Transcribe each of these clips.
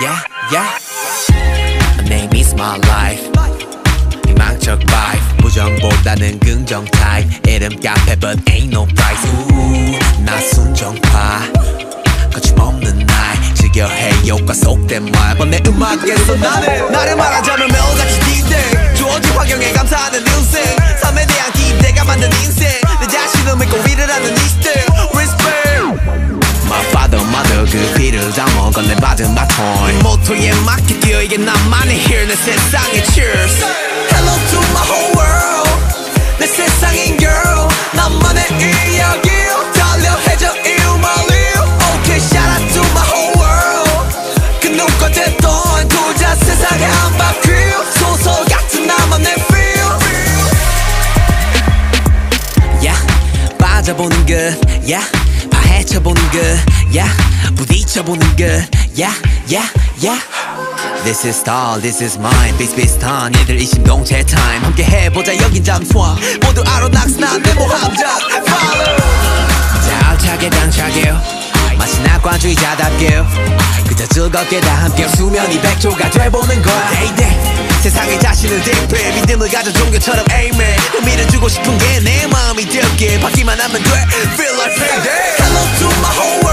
yeah My name is my life. 희망적 vibe. 부정보다는 긍정 type. 이름값 해 but ain't no price. 우우 나 순정파. 거침없는 날. 즐겨해. 효과 속된 말 번외 음악에서 나는 나를 말하자면 매일같이 디데이 주어진 환경에 감사하는 인생. 삶에 대한 기대가 만든 인생. 내 자신을 믿고 일을 하는 이 시대 모토에 맞게 뛰어 이게 나만의 here 내 세상의 cheers Hello to my whole world 내 세상인 girl 나만의 이야기 달려 my live Okay shout out to my whole world 그 누가 됐던 두자 세상에 한 바퀴 소설 같은 나만의 feel yeah 빠져보는 것 yeah 파헤쳐보는 것 yeah 부딪혀보는 것 yeah yeah yeah. This is star, this is mine. 비슷비슷한 일들 이심동체 time. 함께 해보자 여긴 잠수함. 모두 알아 낙스난 내 모함작 Follow. 자 알차게 당차게 마치 낙관주의자답게 그저 즐겁게 다 함께 수면이 백조가 돼보는 거야. Day day 세상에 자신을 대표해. 믿음을 가져 종교처럼 amen. 의미를 주고 싶은 게 내 마음이 되게 받기만 하면 돼. Feel like payday Hello to my whole world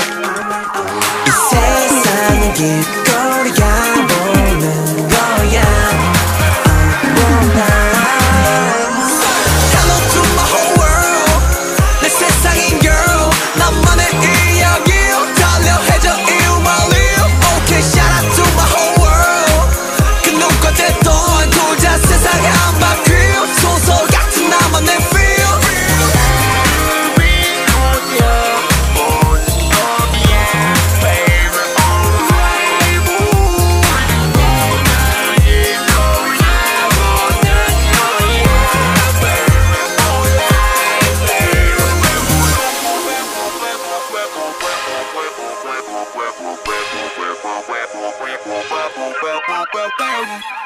kick Biden.